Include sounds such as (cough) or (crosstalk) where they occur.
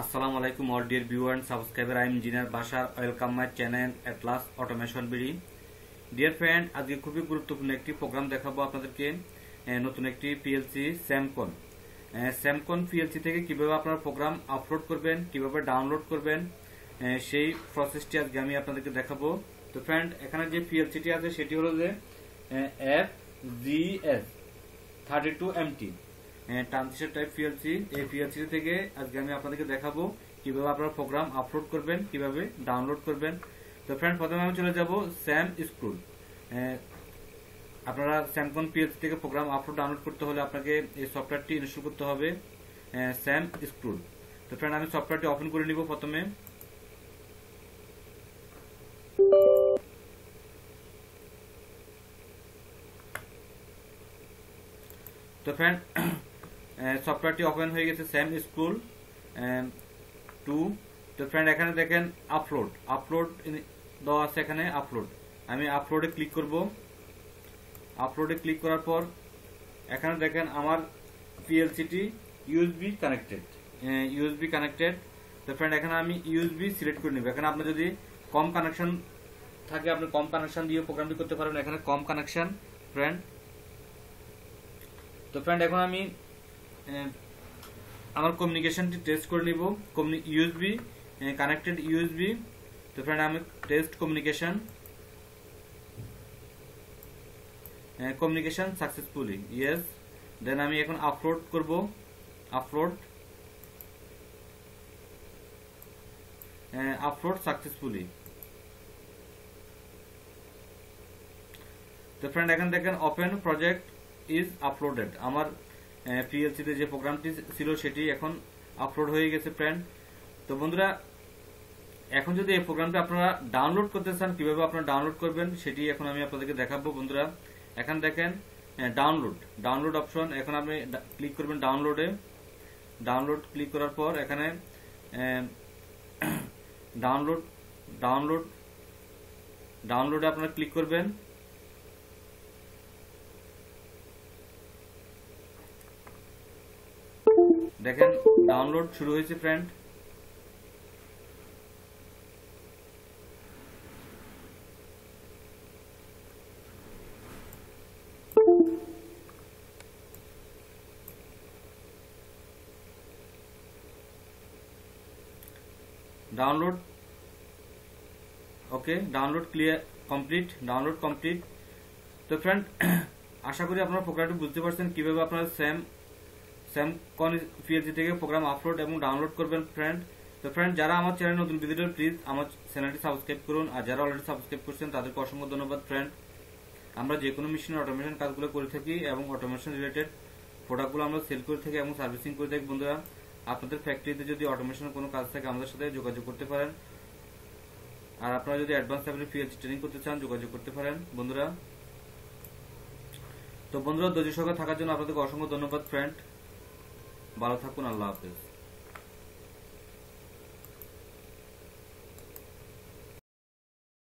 Assalamu আলাইকুম dear viewer and subscriber. I am Engineer Bashar. Welcome my channel, Atlas Automation BD. Dear friend আজকে খুবই গুরুত্বপূর্ণ একটি programme দেখাবো আপনাদেরকে নতুন একটি পিএলসি স্যামকন স্যামকন পিএলসি থেকে কীভাবে আপনারা প্রোগ্রাম আপলোড করবেন, কীভাবে ডাউনলোড করবেন সেই প্রসেসটি আজকে আমি আপনাদেরকে দেখাবো তো ফ্রেন্ড এখানে যে পিএলসিটি আছে, সেটি হলো যে F G S thirty two MT transistor type PLC এই পিএলসি থেকে আজকে আমি আপনাদেরকে দেখাবো কীভাবে আপনারা প্রোগ্রাম আপলোড করবেন, কীভাবে ডাউনলোড করবেন। তো ফ্রেন্ড প্রথমে আমি চলে যাব স্যাম স্কুল আপনারা স্যামকন পিএলসি থেকে প্রোগ্রাম আপলোড ডাউনলোড করতে হলে আপনাকে এই সফটওয়্যারটি ইনস্টল করতে হবে স্যাম স্কুল তো ফ্রেন্ড আমি সফটওয়্যারটি ওপেন করে নিব প্রথমে। তো ফ্রেন্ড সফটওয়্যারটি ওপেন হয়ে গেছে স্যাম স্কুল টু তো ফ্রেন্ড এখানে দেখেন আপলোড আপলোড দেওয়া আছে এখানে আপলোড আমি আপলোডে ক্লিক করব। আপলোডে ক্লিক করার পর, এখানে দেখেন আমার পিএলসিটি ইউএসবি কানেক্টেড ইউএসবি কানেক্টেড তো ফ্রেন্ড এখানে আমি ইউএসবি সিলেক্ট করে নিব। এখানে আপনার যদি কম কানেকশন থাকে, আপনি কম কানেকশন দিয়ে প্রোগ্রামটি করতে পারবেন। এখানে কম কানেকশন ফ্রেন্ড তো ফ্রেন্ড এখন আমি আমার কমিউনিকেশনটি টেস্ট করে নিব। ইউএসবি কানেক্টেড ইউএসবি তো ফ্রেন্ড আমি test communication communication successfully yes then আমি এখন আপলোড করব। আপলোড আপলোড সাকসেসফুলি তো ফ্রেন্ড এখানে দেখেন ওপেন প্রজেক্ট ইজ আপলোডেড আমার পিএলসিতে যে প্রোগ্রামটি ছিল সেটি এখন আপলোড হয়ে গেছে ফ্রেন্ড তো বন্ধুরা, এখন যদি এই প্রোগ্রামটা আপনারা ডাউনলোড করতে চান, কীভাবে আপনারা ডাউনলোড করবেন সেটি এখন আমি আপনাদেরকে দেখাবো, বন্ধুরা। এখন দেখেন ডাউনলোড ডাউনলোড অপশন এখন আপনি ক্লিক করবেন ডাউনলোডে ডাউনলোড ক্লিক করার পর এখানে ডাউনলোড ডাউনলোড ডাউনলোডে আপনারা ক্লিক করবেন। দেখেন ডাউনলোড শুরু হয়েছে friend download okay download clear complete download complete তো ফ্রেন্ড (clears throat) আশা করি আপনারা প্রোগ্রামটি বুঝতে পারছেন। কীভাবে আপনারা স্যাম স্যাম কন পিএলসি থেকে প্রোগ্রাম আপলোড এবং ডাউনলোড করবেন ফ্রেন্ড তো ফ্রেন্ড যারা আমার চ্যানেল নতুন ভিজিটর প্লিজ আমার চ্যানেলটি সাবস্ক্রাইব করুন। আর যারা অলরেডি সাবস্ক্রাইব করছেন, তাদেরকে অসংখ্য ধন্যবাদ ফ্রেন্ড আমরা যে কোনো মেশিনের অটোমেশন কাজগুলো করে থাকি এবং অটোমেশন রিলেটেড প্রোডাক্টগুলো আমরা সেল করে থাকি এবং সার্ভিসিং করে থাকি, বন্ধুরা। আপনাদের ফ্যাক্টরিতে যদি অটোমেশনের কোনো কাজ থাকে, আমাদের সাথে যোগাযোগ করতে পারেন। আর আপনারা যদি অ্যাডভান্স লেভেলের পিএলসি ট্রেনিং করতে চান, যোগাযোগ করতে পারেন, বন্ধুরা। তো বন্ধুরা, ধৈর্য সহকারে থাকার জন্য আপনাদেরকে অসংখ্য ধন্যবাদ ফ্রেন্ড ভালো থাকুন আল্লাহ হাফেজ।